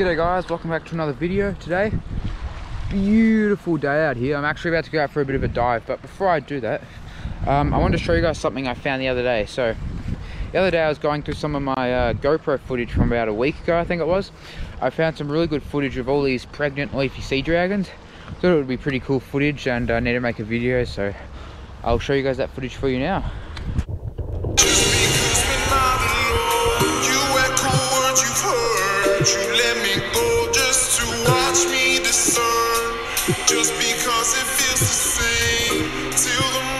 G'day guys, welcome back to another video today. Beautiful day out here. I'm actually about to go out for a bit of a dive, but before I do that, um, I wanted to show you guys something I found the other day. So, the other day I was going through some of my uh, GoPro footage from about a week ago, I think it was. I found some really good footage of all these pregnant leafy sea dragons. Thought it would be pretty cool footage and I need to make a video, so I'll show you guys that footage for you now. Just because it feels the same. Till the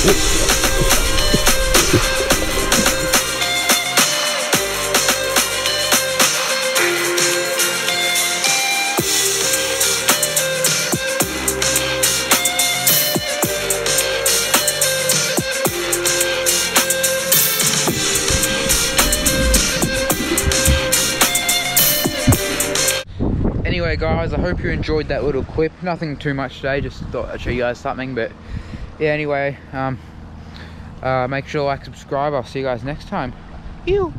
Anyway guys, I hope you enjoyed that little clip. Nothing too much today, just thought I'd show you guys something. But yeah, anyway, um, uh, make sure to like, subscribe. I'll see you guys next time. Ew.